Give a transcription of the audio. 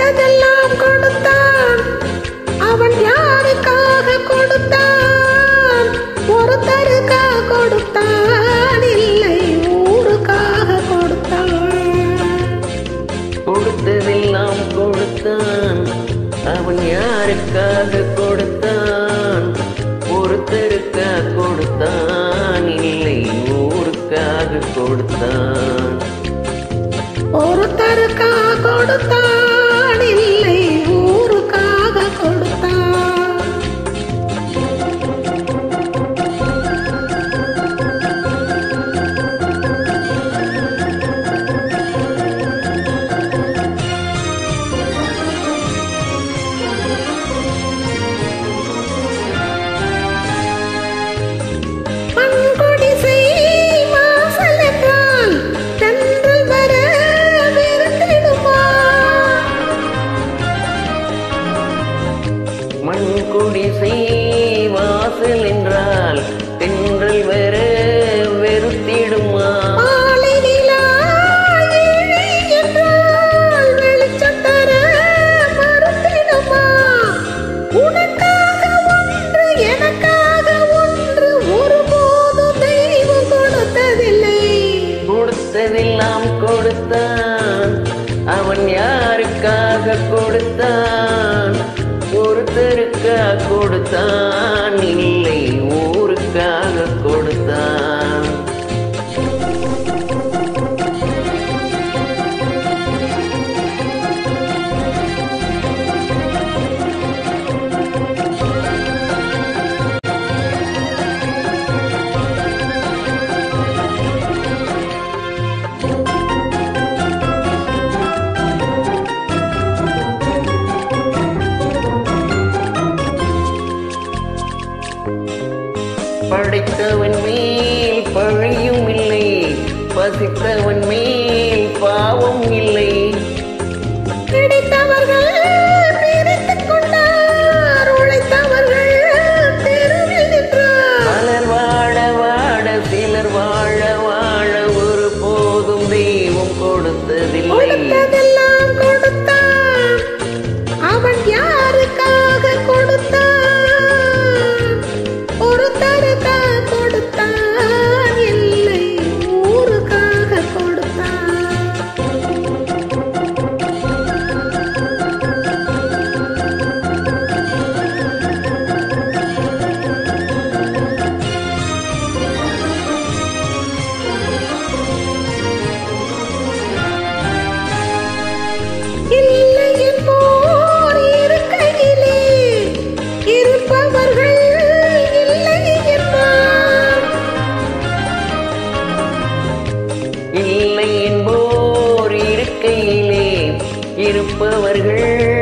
கேட்டதெல்லாம் கொடுத்தான். அவன் யாருக்காக கொடுத்தான்? ஒருத்தருக்காக கொடுத்தான். இல்லை ஊருக்காக கொடுத்தான். கொடுத்ததெல்லாம் கொடுத்தான். அவன் யாருக்காக கொடுத்தான்? ஒருத்தருக்காக கொடுத்தான். இல்லை ஊருக்காக கொடுத்தான். ஒருத்தருக்காக கொடுத்தான். ஓடிசை வாசல் என்றால் தென்றல் வர வெறுத்திடுமா? கொடுத்ததெல்லாம் கொடுத்தான் அவன் யாருக்காக கொடுத்தான்? கொடுத்தான் படைத்தவன் மேல் பழியும் இல்லை பசித்தவன் மேல் பாவம் இல்லை. இருப்பவர்கள்